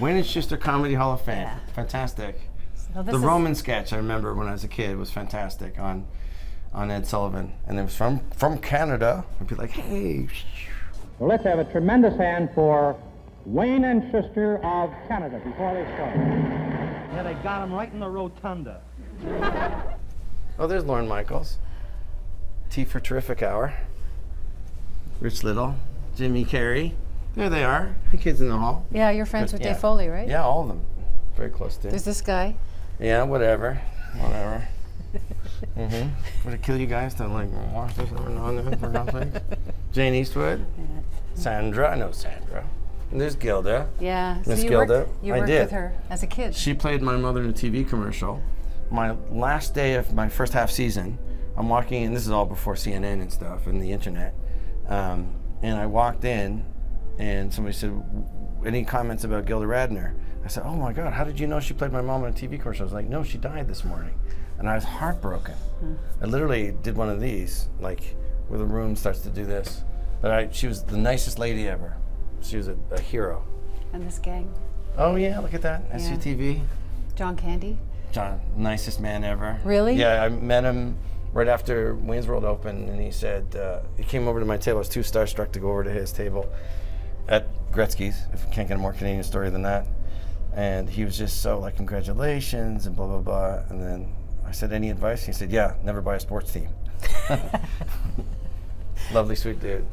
Wayne and Shuster Comedy Hall of Fame. Yeah. Fantastic. So The Roman sketch I remember when I was a kid was fantastic on on Ed Sullivan, and it was from from Canada. I'd be like, hey, Well, let's have a tremendous hand for Wayne and Shuster of Canada before they start. Yeah, they got him right in the rotunda. oh, there's Lorne Michaels. T for Terrific Hour. Rich Little, Jimmy Carrey. There they are. The kids in the hall. Yeah, you're friends with Yeah. Dave Foley, right? Yeah, all of them. Very close to. There's this guy. Yeah, whatever. Whatever. mm-hmm. Would it kill you guys to like watch this every now and then for God's sake? Jane Eastwood. Sandra. I know Sandra. And there's Gilda. Yeah. So Miss you Gilda, worked, you I worked did. with her as a kid. She played my mother in a TV commercial. My last day of my first half season, I'm walking in. This is all before CNN and stuff and the internet. Um, and I walked in, and somebody said, "Any comments about Gilda Radner?" I said, "Oh my God, how did you know she played my mom on a TV commercial?" I was like, "No, she died this morning," and I was heartbroken. I literally did one of these, like where the room starts to do this. But I, she was the nicest lady ever. She was a, a hero. and this gang. Oh yeah, look at that SCTV. John Candy. John, nicest man ever. Really? Yeah, I met him right after Wayne's World opened, and he said uh, he came over to my table. I was too starstruck to go over to his table at Gretzky's. If you can't get a more Canadian story than that. And he was just so like, congratulations, and blah blah blah. And then I said, any advice? He said, yeah, never buy a sports team. Lovely, sweet dude.